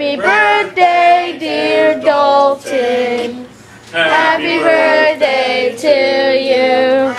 Happy birthday, dear Dalton. Happy birthday to you.